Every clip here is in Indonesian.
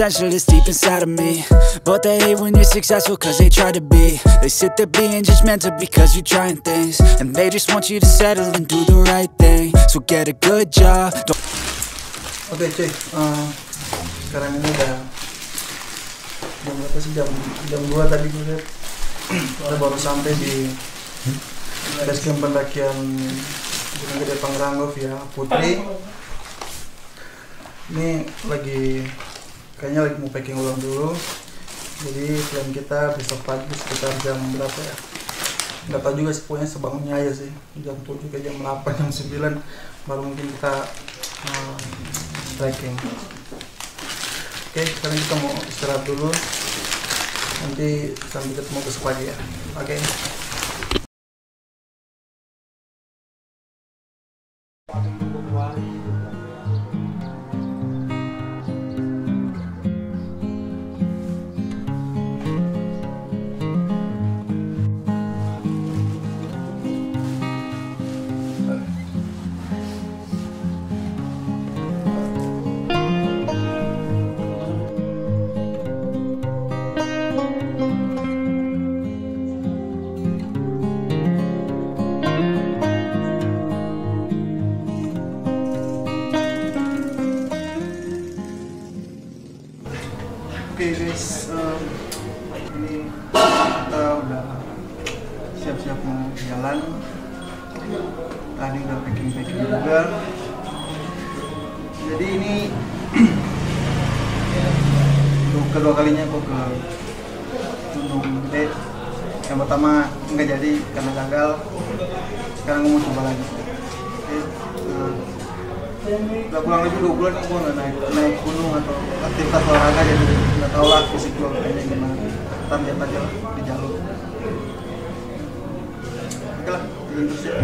potential that's deep inside of me. But they hate when you're successful cause they try to be. They sit there being because you're trying things. And they just want you to settle and do the right thing. So get a good job, don't Oke cuy, eh, sekarang ini udah jam berapa sih? Jam jam dua tadi gue lihat kita baru sampai di base camp pendakian Gunung Gede Pangrango via Putri. Ini lagi kayaknya lagi mau packing ulang dulu. Jadi plan kita besok pagi sekitar jam berapa ya? Nggak tahu juga pokoknya sebangunnya aja sih. Jam 7 ke jam 8, jam 9 baru mungkin kita eh, trekking. Oke, sekarang kita mau istirahat dulu. Nanti sampai ketemu besok pagi ya. Oke. Oke udah kurang lebih dua bulan gue nggak naik naik gunung atau aktivitas olahraga jadi nggak tahu lah fisik gue kayaknya gimana. Lihat aja di jalur. Oke lah terus ya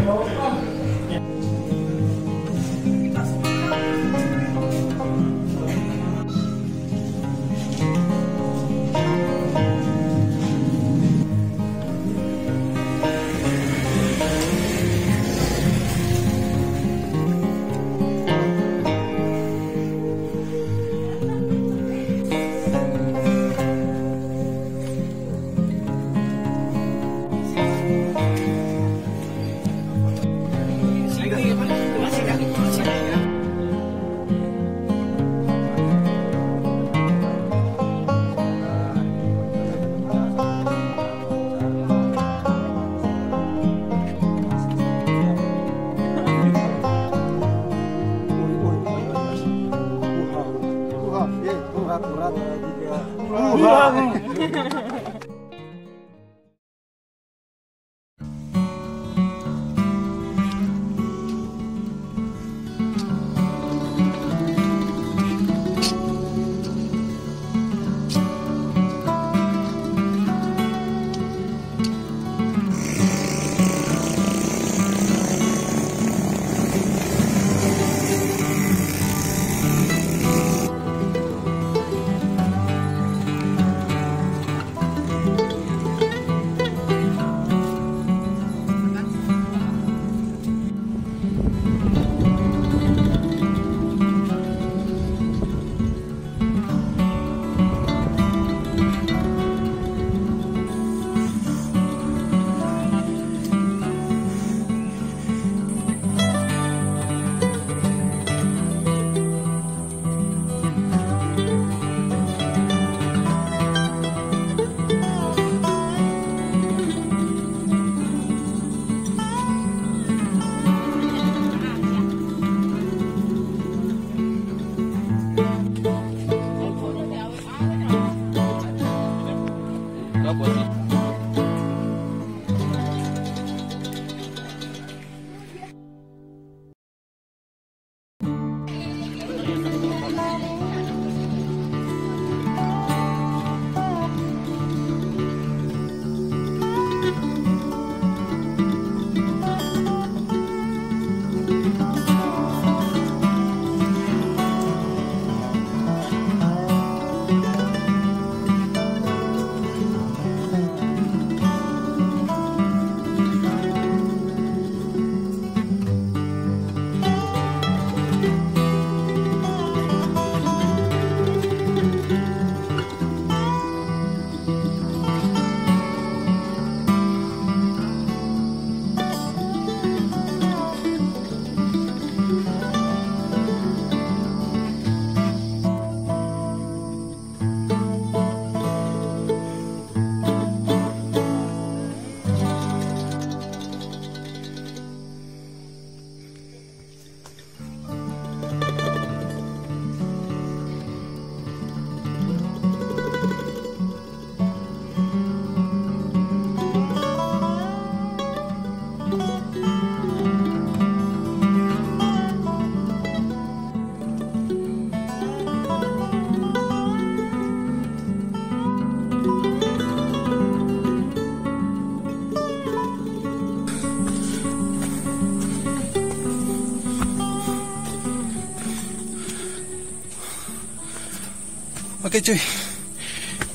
Oke cuy,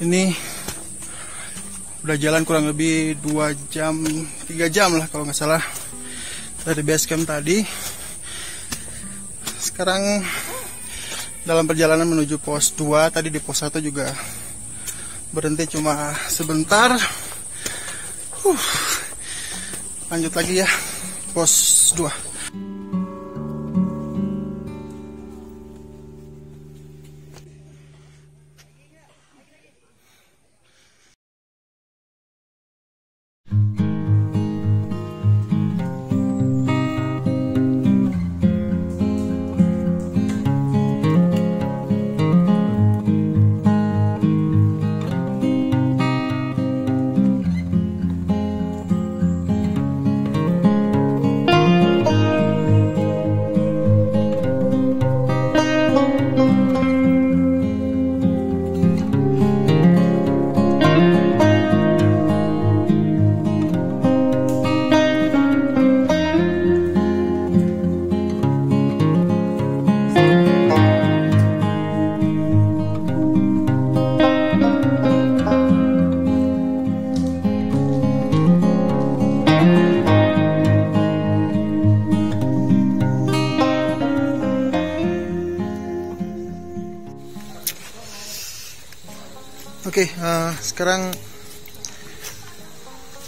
ini udah jalan kurang lebih 2 jam, 3 jam lah kalau nggak salah dari base camp tadi. Sekarang dalam perjalanan menuju pos 2, tadi di pos 1 juga berhenti cuma sebentar. Uh, lanjut lagi ya, pos 2. Eh, sekarang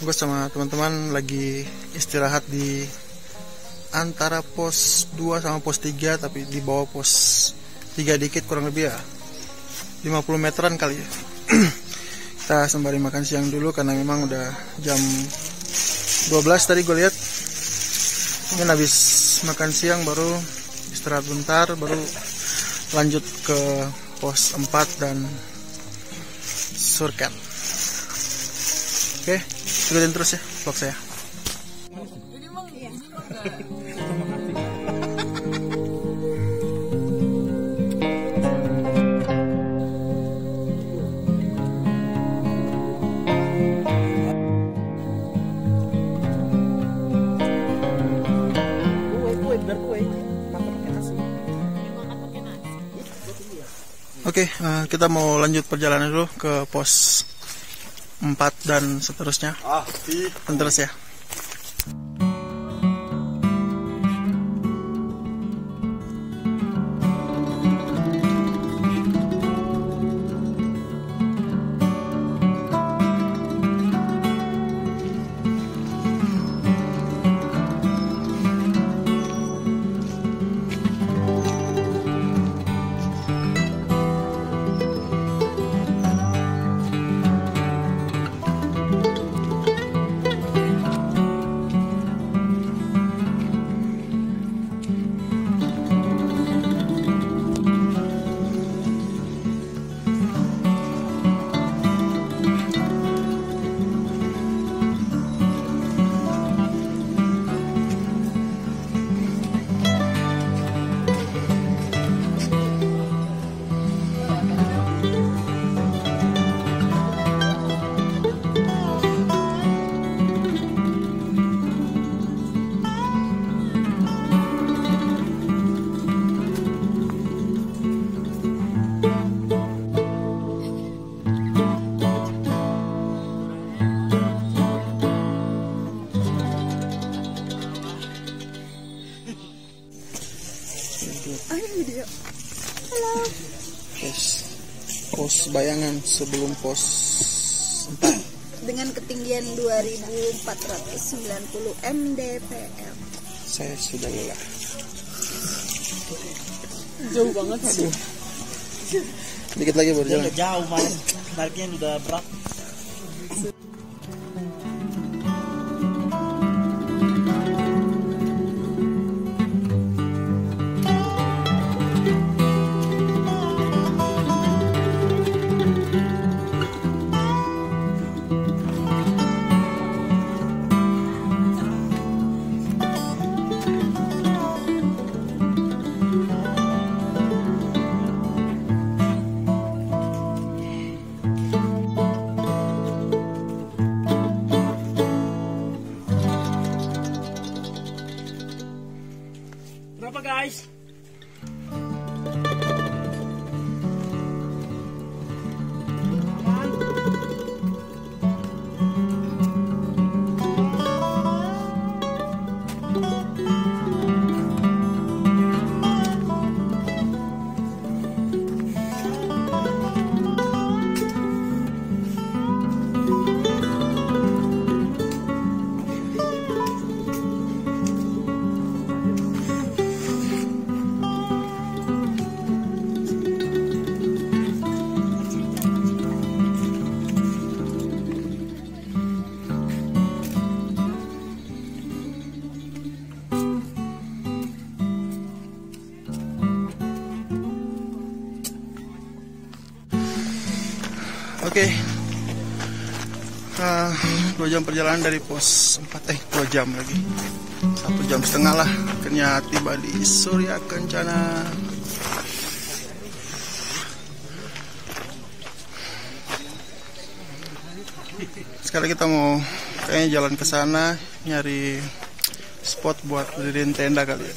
gue sama teman-teman lagi istirahat di antara pos 2 sama pos 3 tapi di bawah pos 3 dikit kurang lebih ya. 50 meteran kali ya. Kita sembari makan siang dulu karena memang udah jam 12 tadi gue lihat. Mungkin habis makan siang baru istirahat bentar baru lanjut ke pos 4 dan surkan oke ikutin terus ya vlog saya Kita mau lanjut perjalanan dulu ke pos 4 dan seterusnya. Ah, terus ya. Pos bayangan sebelum pos 4 dengan ketinggian 2490 mdpl saya sudah lelah. Jauh banget aduh dikit lagi baru jalan. jauh man nariknya udah berat Oke. Ah, dua jam perjalanan dari pos 4 eh dua jam lagi satu jam setengah lah akhirnya tiba di Surya Kencana sekarang kita mau kayaknya jalan ke sana nyari spot buat berdiriin tenda kali ya.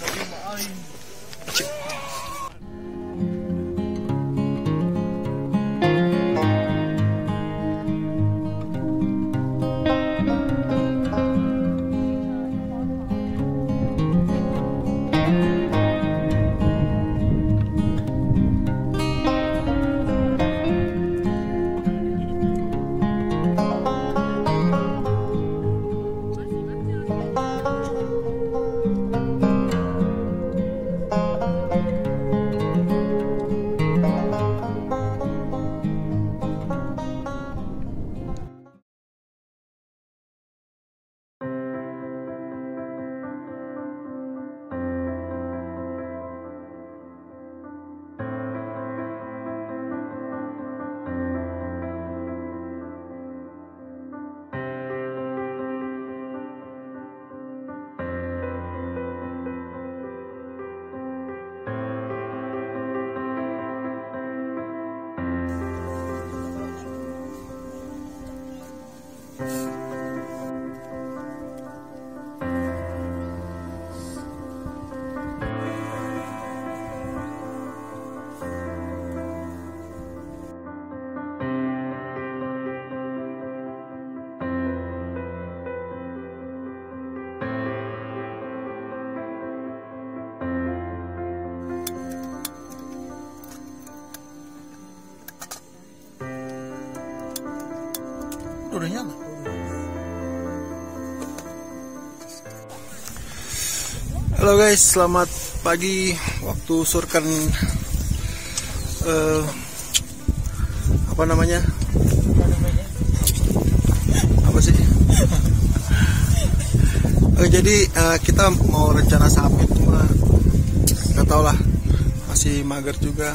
Udah nyala. Halo guys, selamat pagi waktu surkan eh, apa namanya? Apa sih? Eh, jadi eh, kita mau rencana sampai cuma nggak tahu lah masih mager juga.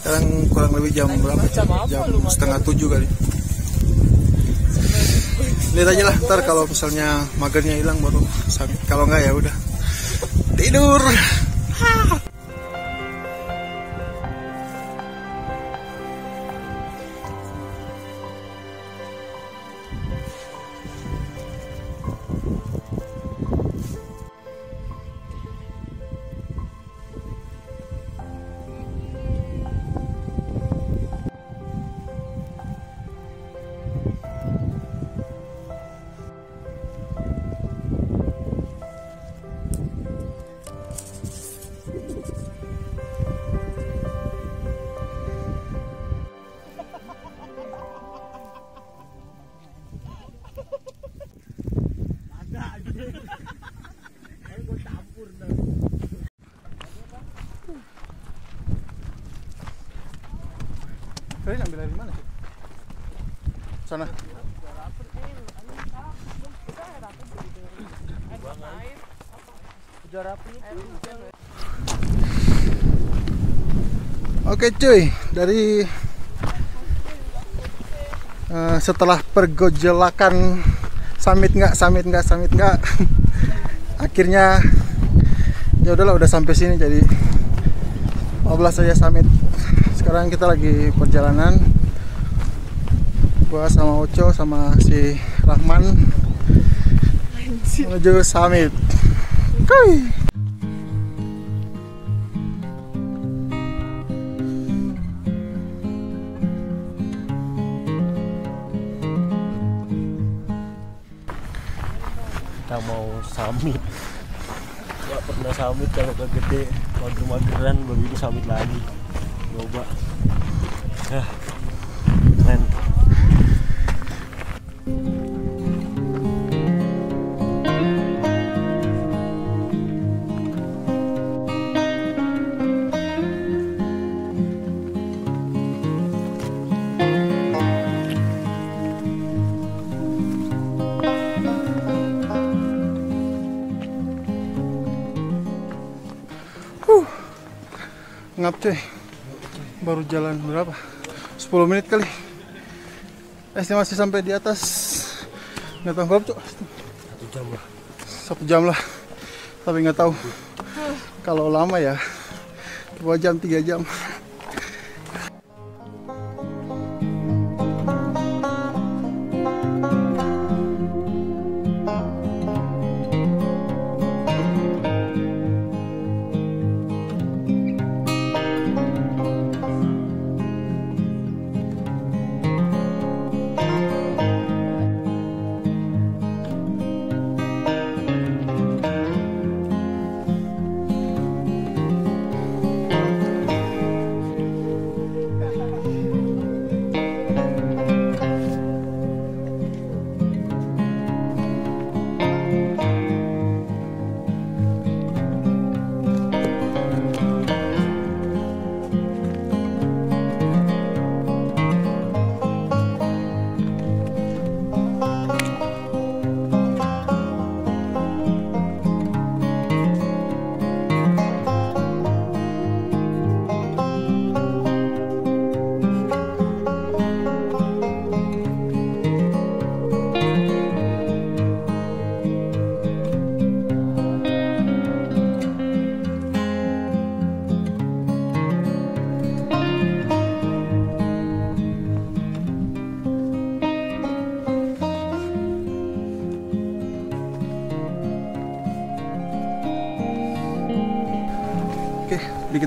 Sekarang kurang lebih jam berapa? Jam setengah tujuh kali lihat aja lah ntar kalau misalnya magernya hilang baru kalau nggak ya udah. Tidur Sana. Oke cuy, dari eh, setelah pergojolakan summit nggak, summit nggak, summit nggak, akhirnya ya udahlah udah sampai sini. Jadi 15 saja summit. Sekarang kita lagi perjalanan gua sama Oco sama si Rahman menuju summit. Kuy. kita mau summit. Nggak pernah summit kalau ke gede mager-mageran begitu summit lagi. Coba. Ah ngap cuy. Baru jalan berapa? 10 menit kali. Estimasi sampai di atas nggak tahu berapa cok satu jam lah. Satu jam lah. Tapi nggak tahu. Kalau lama ya dua jam tiga jam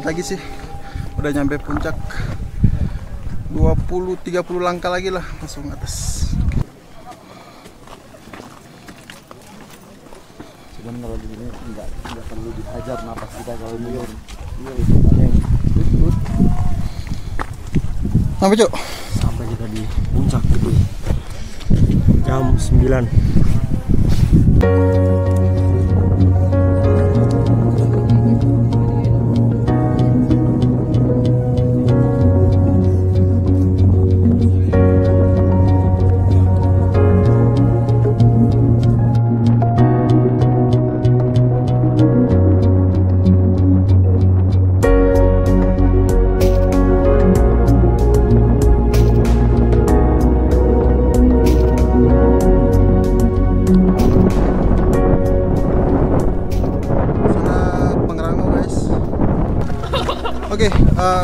lagi sih. Udah nyampe puncak. 20 30 langkah lagi lah langsung atas. cuman kalau di sini nggak nggak perlu dihajar napas kita kalau mundur iya itu yang Sampai, Cuk. sampai kita di puncak gedung jam 9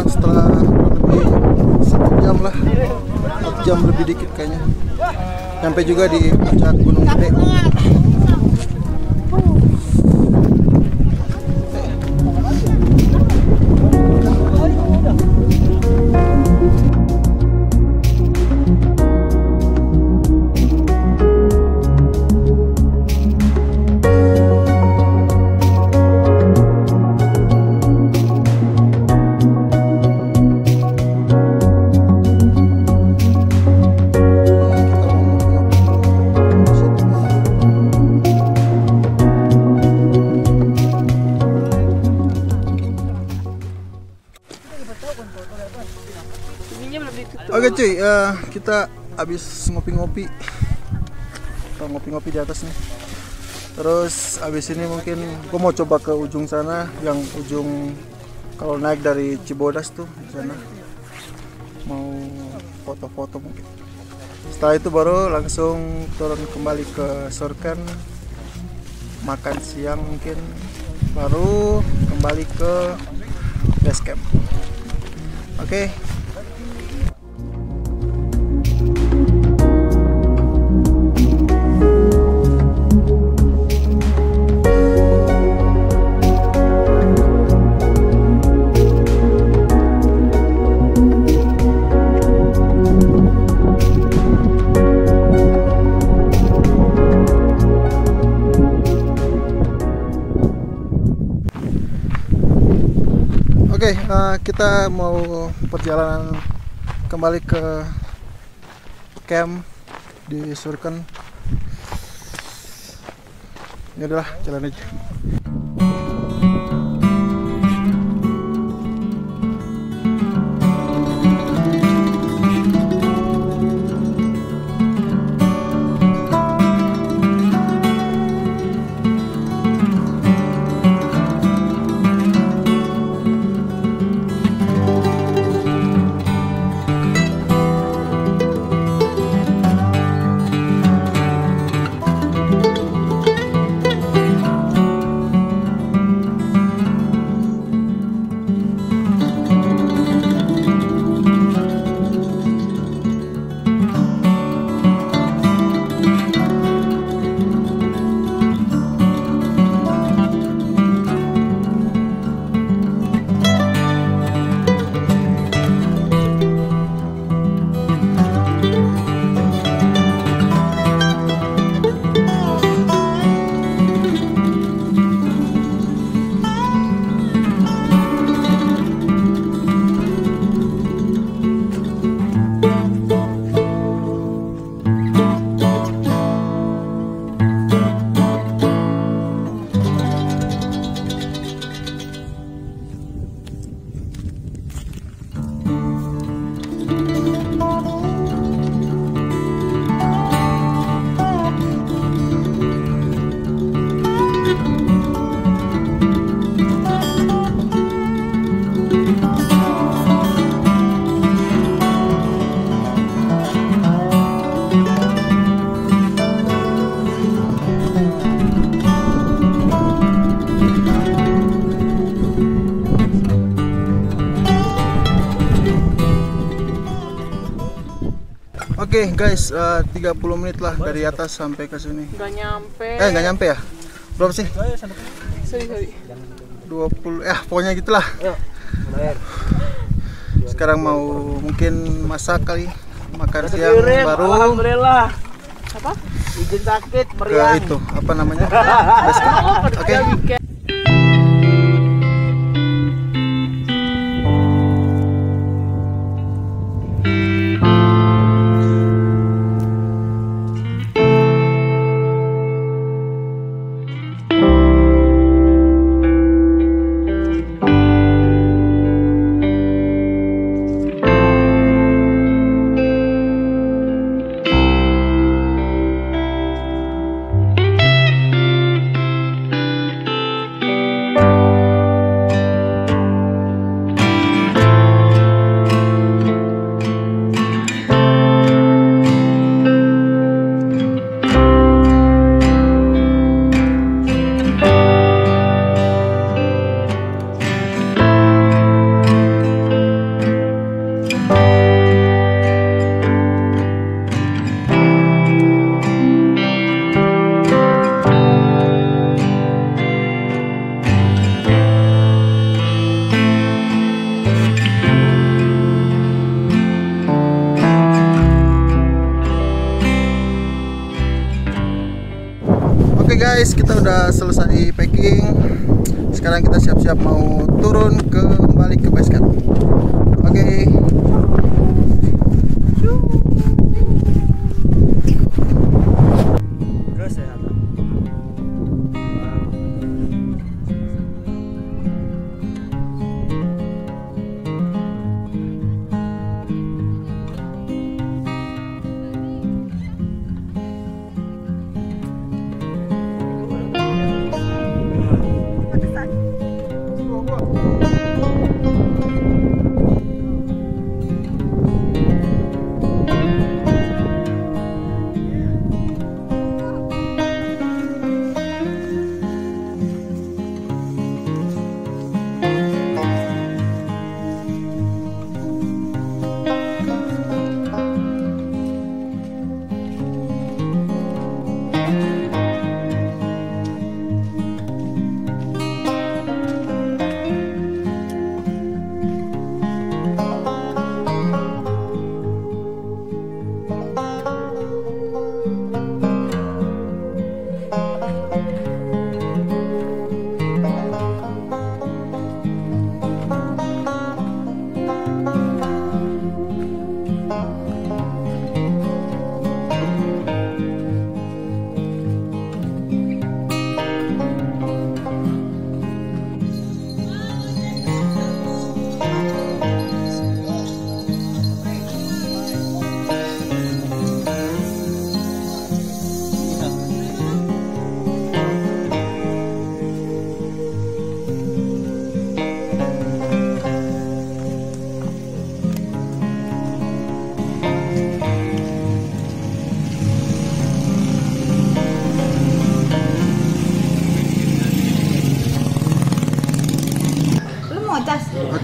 Setelah lebih satu jam lah, satu jam lebih dikit kayaknya. Sampai juga di puncak Gunung Gede. Kita habis ngopi-ngopi. Kita ngopi-ngopi di atas nih. Terus habis ini mungkin gue mau coba ke ujung sana Yang ujung kalau naik dari Cibodas tuh di sana. Mau foto-foto mungkin. Setelah itu baru langsung turun kembali ke Sorkan. Makan siang mungkin. Baru kembali ke base camp. Oke, Oke, eh, kita mau perjalanan kembali ke camp di Surken. Ya udahlah, jalan aja. Oke guys, eh, 30 menit lah dari atas sampai ke sini. Gak nyampe. Eh nggak nyampe ya? Berapa sih? Sorry, sorry. 20 eh pokoknya gitulah. Sekarang mau mungkin masak kali makan siang baru Alhamdulillah. Apa? Izin sakit ke meriang. itu apa namanya? Camp. Oke. Weekend.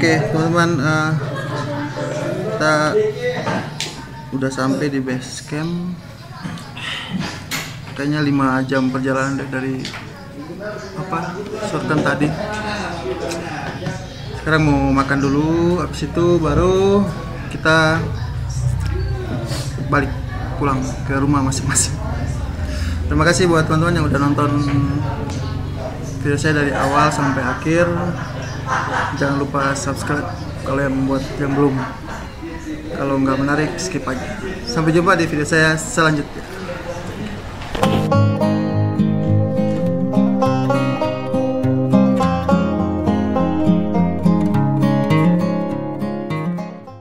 Oke, teman-teman, eh, kita udah sampai di base camp. Kayaknya 5 jam perjalanan dari apa? Sultan tadi. Sekarang mau makan dulu, habis itu baru kita balik pulang ke rumah masing-masing. Terima kasih buat teman-teman yang udah nonton video saya dari awal sampai akhir jangan lupa subscribe kalau yang membuat yang belum. Kalau nggak menarik skip aja. Sampai jumpa di video saya selanjutnya